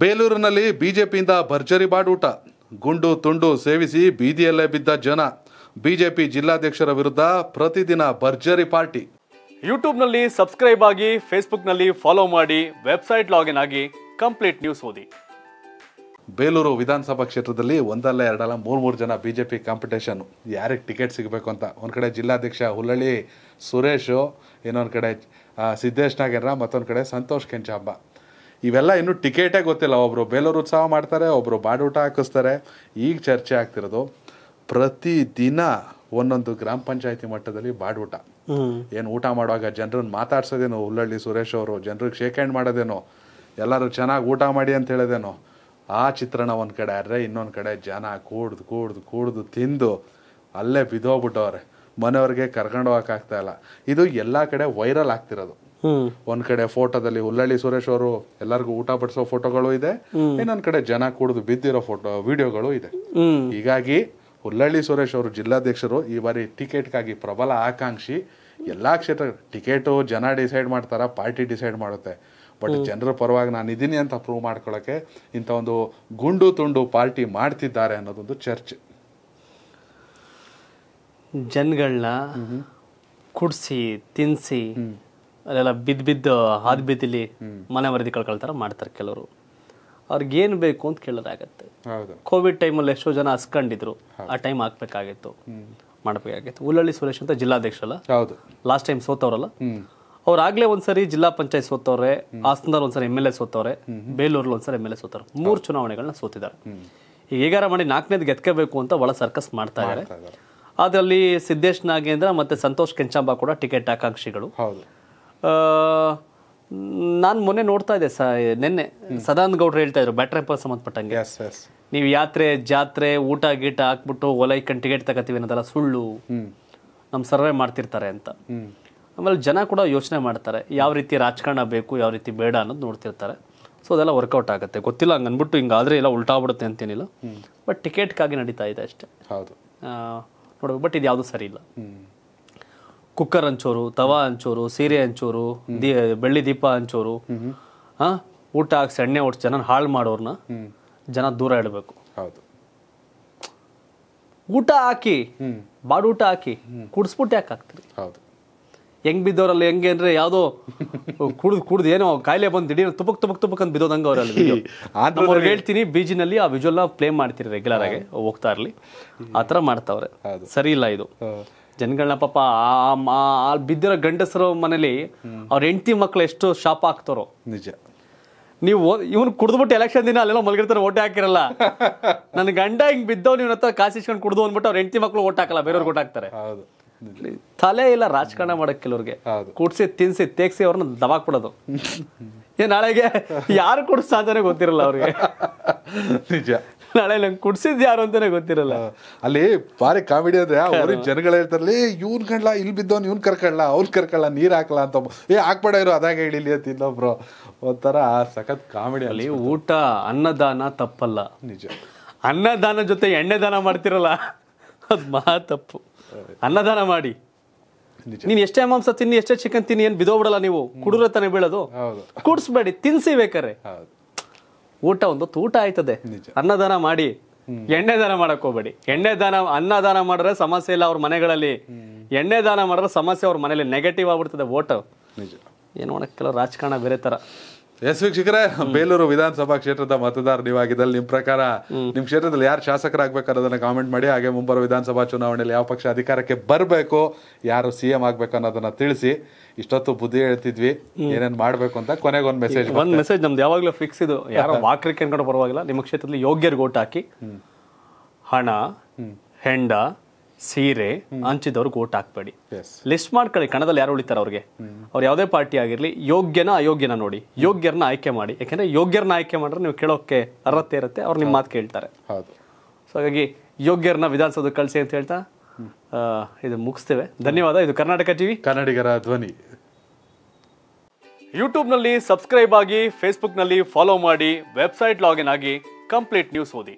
ಬೇಲೂರಿನಲ್ಲಿ ಬಿಜೆಪಿಯಿಂದ ಭರ್ಜರಿ ಬಾಡೂಟ. ಗುಂಡು ತುಂಡು ಸೇವಿಸಿ ಬೀದಿಯಲ್ಲೇ ಬಿದ್ದ ಜನ. ಬಿಜೆಪಿ ಜಿಲ್ಲಾಧ್ಯಕ್ಷರ ವಿರುದ್ಧ ಪ್ರತಿದಿನ ಭರ್ಜರಿ ಪಾರ್ಟಿ. ಯೂಟ್ಯೂಬ್ನಲ್ಲಿ ಸಬ್ಸ್ಕ್ರೈಬ್ ಆಗಿ ಫೇಸ್ಬುಕ್ನಲ್ಲಿ ಫಾಲೋ ಮಾಡಿ ವೆಬ್ಸೈಟ್ ಲಾಗಿನ್ ಆಗಿ ಕಂಪ್ಲೀಟ್ ನ್ಯೂಸ್ ಓದಿ. ಬೇಲೂರು ವಿಧಾನಸಭಾ ಕ್ಷೇತ್ರದಲ್ಲಿ ಒಂದಲ್ಲ ಎರಡಲ್ಲ ಮೂರು ಮೂರು ಜನ ಬಿ ಜೆ ಪಿ ಕಾಂಪಿಟೇಷನ್. ಯಾರಿಗೆ ಟಿಕೆಟ್ ಸಿಗಬೇಕು ಅಂತ. ಒಂದು ಕಡೆ ಜಿಲ್ಲಾಧ್ಯಕ್ಷ ಹುಲ್ಲಳ್ಳಿ ಸುರೇಶು ಇನ್ನೊಂದು ಕಡೆ ಸಿದ್ದೇಶ್ ನಾಗೇಂದ್ರ ಮತ್ತೊಂದು ಕಡೆ ಸಂತೋಷ್ ಕೆಂಚಾಂಬ. ಇವೆಲ್ಲ ಇನ್ನೂ ಟಿಕೆಟೇ ಗೊತ್ತಿಲ್ಲ. ಒಬ್ಬರು ಬೇಲೂರು ಉತ್ಸವ ಮಾಡ್ತಾರೆ ಒಬ್ಬರು ಬಾಡೂಟ ಹಾಕಿಸ್ತಾರೆ. ಈಗ ಚರ್ಚೆ ಆಗ್ತಿರೋದು ಪ್ರತಿ ದಿನ ಒಂದೊಂದು ಗ್ರಾಮ ಪಂಚಾಯತಿ ಮಟ್ಟದಲ್ಲಿ ಬಾಡೂಟ. ಏನು ಊಟ ಮಾಡುವಾಗ ಜನರನ್ನ ಮಾತಾಡ್ಸೋದೇನೋ ಹುಲ್ಲಳ್ಳಿ ಸುರೇಶ್ ಅವರು ಜನರಿಗೆ ಶೇಕ್ ಹ್ಯಾಂಡ್ ಮಾಡೋದೇನೋ ಎಲ್ಲರೂ ಚೆನ್ನಾಗಿ ಊಟ ಮಾಡಿ ಅಂತ ಹೇಳೋದೇನೋ ಆ ಚಿತ್ರಣ ಒಂದು ಕಡೆ ಆದರೆ ಇನ್ನೊಂದು ಕಡೆ ಜನ ಕೂಡ್ದು ಕೂಡ್ದು ಕೂಡ್ದು ತಿಂದು ಅಲ್ಲೇ ಬಿದ್ದೋಗ್ಬಿಟ್ಟವ್ರೆ. ಮನೆಯವ್ರಿಗೆ ಕರ್ಕೊಂಡು ಹೋಗೋಕ್ಕಾಗ್ತಾ ಇಲ್ಲ. ಇದು ಎಲ್ಲ ಕಡೆ ವೈರಲ್ ಆಗ್ತಿರೋದು. ಒಂದ್ ಕಡೆ ಫೋಟೋದಲ್ಲಿ ಹುಲ್ಲಳ್ಳಿ ಸುರೇಶ್ ಅವರು ಎಲ್ಲರಿಗೂ ಊಟ ಬಡಿಸೋ ಫೋಟೋಗಳು ಇದೆ. ಇನ್ನೊಂದ್ ಕಡೆ ಜನ ಕುಡಿದು ಬಿದ್ದಿರೋ ಫೋಟೋ ವಿಡಿಯೋಗಳು ಇದೆ. ಹೀಗಾಗಿ ಹುಲ್ಲಳ್ಳಿ ಸುರೇಶ್ ಅವರು ಜಿಲ್ಲಾಧ್ಯಕ್ಷರು ಈ ಬಾರಿ ಟಿಕೆಟ್ಗಾಗಿ ಪ್ರಬಲ ಆಕಾಂಕ್ಷಿ. ಎಲ್ಲಾ ಕ್ಷೇತ್ರ ಟಿಕೆಟು ಜನ ಡಿಸೈಡ್ ಮಾಡ್ತಾರ ಪಾರ್ಟಿ ಡಿಸೈಡ್ ಮಾಡುತ್ತೆ. ಬಟ್ ಜನರ ಪರವಾಗಿ ನಾನು ಇದೀನಿ ಅಂತ ಪ್ರೂವ್ ಮಾಡ್ಕೊಳ್ಳೋಕೆ ಇಂಥ ಒಂದು ಗುಂಡು ತುಂಡು ಪಾರ್ಟಿ ಮಾಡ್ತಿದ್ದಾರೆ ಅನ್ನೋದೊಂದು ಚರ್ಚೆ. ಜನಗಳನ್ನ ಕುಡಿಸಿ ತಿನ್ಸಿ ಅಲ್ಲೆಲ್ಲ ಬಿದ್ದು ಬಿದ್ದು ಹಾದ್ ಬಿದ್ದಿಲಿ ಮನೆ ವರದಿ ಕಳ್ಕೊಳ್ತಾರ ಮಾಡ್ತಾರೆ ಕೆಲವರು. ಅವ್ರಿಗೇನು ಬೇಕು ಅಂತ ಕೇಳೋದಾಗತ್ತೆ ಕೋವಿಡ್ ಟೈಮಲ್ಲಿ ಎಷ್ಟೋ ಜನ ಹಸ್ಕೊಂಡಿದ್ರು. ಆ ಟೈಮ್ ಹಾಕ್ಬೇಕಾಗಿತ್ತು. ಮಾಡಬೇಕಾಗಿತ್ತು. ಉಲ್ಲಳ್ಳಿ ಸುರೇಶ್ ಅಂತ ಜಿಲ್ಲಾಧ್ಯಕ್ಷರಲ್ಲ? ಹೌದು. Last time ಸೋತವ್ರಲ್ಲ? ಅವ್ರಾಗ್ಲೇ ಅವ್ರು ಆಗ್ಲೇ ಒಂದ್ಸರಿ ಜಿಲ್ಲಾ ಪಂಚಾಯತ್ ಸೋತವ್ರೆ ಹಾಸನದಲ್ಲಿ ಒಂದ್ಸರಿ ಎಂ ಎಲ್ ಎ ಸೋತವ್ರೆ ಬೇಲೂರಲ್ಲಿ ಒಂದ್ಸರಿ ಎಂ ಎಲ್ ಎ ಸೋತವ್ರೆ. ಮೂರು ಚುನಾವಣೆಗಳನ್ನ ಸೋತಿದ್ದಾರೆ. ಈಗ ಹೇಗಾರ ಮಾಡಿ ನಾಲ್ಕನೇದು ಗೆದ್ಕೋಬೇಕು ಅಂತ ಒಳ ಸರ್ಕಸ್ ಮಾಡ್ತಾ ಇದ್ದಾರೆ ಅದರಲ್ಲಿ ಸಿದ್ದೇಶ್ ನಾಗೇಂದ್ರ ಮತ್ತೆ ಸಂತೋಷ್ ಕೆಂಚಾಂಬ ಕೂಡ ಟಿಕೆಟ್ ಆಕಾಂಕ್ಷಿಗಳು. ನಾನು ಮೊನ್ನೆ ನೋಡ್ತಾ ಇದ್ದೆ ಸ ನಿನ್ನೆ ಸದಾನಂದ ಗೌಡ್ರು ಹೇಳ್ತಾ ಇದ್ರು ಬ್ಯಾಟ್ರಿ ಪರ್ ಸಂಬಂಧಪಟ್ಟಂಗೆ. ನೀವು ಯಾತ್ರೆ ಜಾತ್ರೆ ಊಟ ಗೀಟ ಹಾಕ್ಬಿಟ್ಟು ಒಲೈಕನ್ ಟಿಕೆಟ್ ತಗೋತೀವಿ ಅನ್ನೋದಲ್ಲ ಸುಳ್ಳು. ನಮ್ಮ ಸರ್ವೆ ಮಾಡ್ತಿರ್ತಾರೆ ಅಂತ. ಆಮೇಲೆ ಜನ ಕೂಡ ಯೋಚನೆ ಮಾಡ್ತಾರೆ ಯಾವ ರೀತಿ ರಾಜಕಾರಣ ಬೇಕು ಯಾವ ರೀತಿ ಬೇಡ ಅನ್ನೋದು ನೋಡ್ತಿರ್ತಾರೆ. ಸೊ ಅದೆಲ್ಲ ವರ್ಕೌಟ್ ಆಗುತ್ತೆ. ಗೊತ್ತಿಲ್ಲ ಹಂಗೆ ಅಂದ್ಬಿಟ್ಟು ಹಿಂಗೆ ಆದರೆ ಎಲ್ಲ ಉಲ್ಟಾಗ್ಬಿಡುತ್ತೆ ಅಂತೇನಿಲ್ಲ. ಬಟ್ ಟಿಕೆಟ್ಗಾಗಿ ನಡೀತಾ ಇದೆ ಅಷ್ಟೇ. ಹೌದು. ನೋಡ್ಬೇಕು ಬಟ್ ಇದು ಯಾವುದು ಸರಿ ಇಲ್ಲ. ಕುಕ್ಕರ್ ಹಂಚೋರು ತವಾ ಹಂಚೋರು ಸೀರೆ ಹಂಚೋರು ದೀ ಬೆಳ್ಳಿ ದೀಪ ಹಂಚೋರು ಹಾ ಊಟ ಹಾಕ್ಸಿ ಎಣ್ಣೆ ಹೊಡ್ಸಿ ಜನ ಹಾಳು ಮಾಡೋರ್ನ ಜನ ದೂರ ಇಡಬೇಕು. ಹೌದು. ಊಟ ಹಾಕಿ ಬಾಡು ಬಾಡೂಟ ಹಾಕಿ ಕುಡಿಸ್ಬಿಟ್ಟು ಯಾಕೆ ಹಾಕ್ತೀರಿ? ಹೌದು. ಹೆಂಗ್ ಬಿದ್ದವ್ರಲ್ಲಿ ಹೆಂಗೆ ಅಂದ್ರೆ ಯಾವ್ದೋ ಕುಡ್ದು ಕುಡ್ದು ಏನೋ ಕಾಯಿಲೆ ಬಂದು ದಿಢೀರ್ ತುಪಕ್ ತುಪಕ್ ತುಪಕ್ ಅಂತ ಬಿದ್ದೋದಂಗ ಅವರಲ್ಲಿ ಹೇಳ್ತೀನಿ ಬೀಜಿನಲ್ಲಿ ಆ ವಿಜುವಲ್ ಪ್ಲೇ ಮಾಡ್ತೀರಿ ರೆಗ್ಯುಲರ್ ಆಗಿ ಹೋಗ್ತಾ ಇರ್ಲಿ. ಆ ಥರ ಮಾಡ್ತಾವ್ರೆ. ಸರಿ ಇಲ್ಲ ಇದು. ಜನಗಳನ್ನ ಪಾಪ ಆ ಬಿದ್ದಿರೋ ಗಂಡಸರ ಮನೇಲಿ ಅವ್ರ ಹೆಂಡತಿ ಮಕ್ಳು ಎಷ್ಟು ಶಾಪ ಹಾಕ್ತಾರೋ. ನಿಜ. ನೀವು ಇವನು ಕುಡಿದ್ಬಿಟ್ಟು ಎಲೆಕ್ಷನ್ ದಿನ ಅಲ್ಲೆಲ್ಲ ಮಲಗಿರ್ತಾರೆ ಓಟ್ ಹಾಕಿರಲ್ಲ. ನನ್ನ ಗಂಡ ಹಿಂಗ್ ಬಿದ್ದವ್ ನೀವು ಹತ್ರ ಕಾಸಿಸ್ಕೊಂಡು ಕುಡ್ದು ಅಂದ್ಬಿಟ್ಟು ಅವ್ರ ಹೆಂಡತಿ ಮಕ್ಳು ಓಟ್ ಹಾಕಲ್ಲ ಬೇರೆಯವ್ರಿಗೆ ಓಟ್ ಹಾಕ್ತಾರೆ. ತಲೆ ಇಲ್ಲ ರಾಜಕಾರಣ ಮಾಡಕ್ ಕೆಲವ್ರಿಗೆ. ಕುಡ್ಸಿ ತಿನ್ಸಿ ತೇಗ್ಸಿ ಅವ್ರನ್ನ ದಬಾಕ್ಬಿಡೋದು ಏ ನಾಳೆಗೆ ಯಾರು ಕುಡಿಸ್ತಾ ಅಂತಾನೆ ಗೊತ್ತಿರಲ್ಲ ಅವ್ರಿಗೆ. ನಿಜ. ನಾಳೆ ನಂಗೆ ಕುಡ್ಸಿದ್ ಯಾರು ಅಂತಾನೆ ಗೊತ್ತಿರಲ್ಲ. ಅಲ್ಲಿ ಭಾರಿ ಕಾಮಿಡಿ ಅಂದ್ರೆ ಅವ್ರ ಜನಗಳು ಹೇಳ್ತಾರಲ್ಲ ಇವ್ನ್ ಕಣ್ಲ ಇಲ್ಲಿ ಬಿದ್ದವನ್ ಇವ್ನ್ ಕರ್ಕೊಳ್ಳ ಅವ್ನ್ ಕರ್ಕೊಳ್ಳ ನೀರ್ ಹಾಕ್ಲಾ ಅಂತ ಏ ಹಾಕ್ಬೇಡ ಇರೋ ಅದಾಗ ಹೇಳಿಲಿ ಅಂತ ಇನ್ನೊಬ್ರು. ಒಂಥರ ಸಖತ್ ಕಾಮಿಡಿ ಅಲ್ಲಿ ಊಟ ಅನ್ನದಾನ ತಪ್ಪಲ್ಲ. ನಿಜ. ಅನ್ನದಾನ ಜೊತೆ ಎಣ್ಣೆ ದಾನ ಮಾಡ್ತಿರಲ್ಲ ಅದ್ ಮಹಾ ತಪ್ಪು. ಅನ್ನದಾನ ಮಾಡಿ. ನೀನ್ ಎಷ್ಟೇ ಮಾಂಸ ತಿನ್ನಿ ಎಷ್ಟೇ ಚಿಕನ್ ತಿನ್ನಿ ಏನ್ ಬಿದೋಗ್ಬಿಡಲ್ಲ ನೀವು? ಕುಡಿದ್ರೆ ತಾನೇ ಬೀಳೋದು? ಕುಡ್ಸ್ಬೇಡಿ ತಿನ್ಸಿ ಬೇಕಾರೆ ಊಟ ಒಂದು ತೂಟ ಆಯ್ತದೆ. ಅನ್ನದಾನ ಮಾಡಿ. ಎಣ್ಣೆ ದಾನ ಮಾಡಕ್ ಹೋಗ್ಬೇಡಿ. ಎಣ್ಣೆ ದಾನ ಅನ್ನದಾನ ಮಾಡಿದ್ರೆ ಸಮಸ್ಯೆ ಇಲ್ಲ ಅವ್ರ ಮನೆಗಳಲ್ಲಿ. ಎಣ್ಣೆ ದಾನ ಮಾಡಿದ್ರೆ ಸಮಸ್ಯೆ ಅವ್ರ ಮನೇಲಿ ನೆಗೆಟಿವ್ ಆಗ್ಬಿಡ್ತದೆ ಓಟ್ ಏನು ಮಾಡಕ್ ಕೆಲವು ರಾಜಕಾರಣ ಬೇರೆ ತರ. ಎಸ್ ವೀಕ್ಷಕರೇ ಬೇಲೂರು ವಿಧಾನಸಭಾ ಕ್ಷೇತ್ರದ ಮತದಾರ ನೀವಾಗಿದ್ದಲ್ಲಿ ನಿಮ್ ಪ್ರಕಾರ ನಿಮ್ ಕ್ಷೇತ್ರದಲ್ಲಿ ಯಾರು ಶಾಸಕರಾಗಬೇಕನ್ನೋದನ್ನ ಕಾಮೆಂಟ್ ಮಾಡಿ ಹಾಗೆ ಮುಂಬರುವ ವಿಧಾನಸಭಾ ಚುನಾವಣೆಯಲ್ಲಿ ಯಾವ ಪಕ್ಷ ಅಧಿಕಾರಕ್ಕೆ ಬರಬೇಕು ಯಾರು ಸಿ ಎಂ ಆಗ್ಬೇಕು ಅನ್ನೋದನ್ನ ತಿಳಿಸಿ. ಇಷ್ಟೊತ್ತು ಬುದ್ಧಿ ಹೇಳ್ತಿದ್ವಿ ಏನೇನ್ ಮಾಡ್ಬೇಕು ಅಂತ ಕೊನೆಗೊಂದು ಮೆಸೇಜ್ ಒಂದು ಮೆಸೇಜ್ ನಮ್ದು ಯಾವಾಗಲೂ ಫಿಕ್ಸ್ ಇದು. ಯಾರೋ ವಾಕ್ರಿಕೆ ಅನ್ಕೊಂಡು ಪರವಾಗಿಲ್ಲ ನಿಮ್ಮ ಕ್ಷೇತ್ರದಲ್ಲಿ ಯೋಗ್ಯರಿಗೆ ಓಟ್ ಹಾಕಿ ಹಣ ಹೆಂಡ ಸೀರೆ ಹಂಚಿದವ್ರಿಗೆ ಓಟ್ ಹಾಕ್ಬೇಡಿ ಎಸ್ ಲಿಸ್ಟ್ ಮಾಡ್ಕೊಳ್ಳಿ ಕಣದಲ್ಲಿ ಯಾರು ಉಳಿತಾರೆ ಅವ್ರಿಗೆ? ಅವ್ರು ಯಾವುದೇ ಪಾರ್ಟಿ ಆಗಿರ್ಲಿ ಯೋಗ್ಯನ ಅಯೋಗ್ಯನ ನೋಡಿ. ಯೋಗ್ಯರನ್ನ ಆಯ್ಕೆ ಮಾಡಿ. ಯಾಕಂದ್ರೆ ಯೋಗ್ಯರನ್ನ ಆಯ್ಕೆ ಮಾಡಿದ್ರೆ ನೀವು ಕೇಳೋಕೆ ಅರ್ಹತೆ ಇರುತ್ತೆ ಅವ್ರು ನಿಮ್ಮ ಮಾತು ಕೇಳ್ತಾರೆ. ಹೌದು. ಸೊ ಹಾಗಾಗಿ ಯೋಗ್ಯರನ್ನ ವಿಧಾನಸೌಧ ಕಳಿಸಿ ಅಂತ ಹೇಳ್ತಾ ಆ, ಇದು ಮುಗಿಸ್ತೇವೆ. ಧನ್ಯವಾದ ಇದು ಕರ್ನಾಟಕ ಟಿವಿ. ಕನ್ನಡಿಗರ ಧ್ವನಿ. ಯೂಟ್ಯೂಬ್ನಲ್ಲಿ ಸಬ್ಸ್ಕ್ರೈಬ್ ಆಗಿ ಫೇಸ್ಬುಕ್ನಲ್ಲಿ ಫಾಲೋ ಮಾಡಿ ವೆಬ್ಸೈಟ್ ಲಾಗಿನ್ ಆಗಿ ಕಂಪ್ಲೀಟ್ ನ್ಯೂಸ್ ಓದಿ.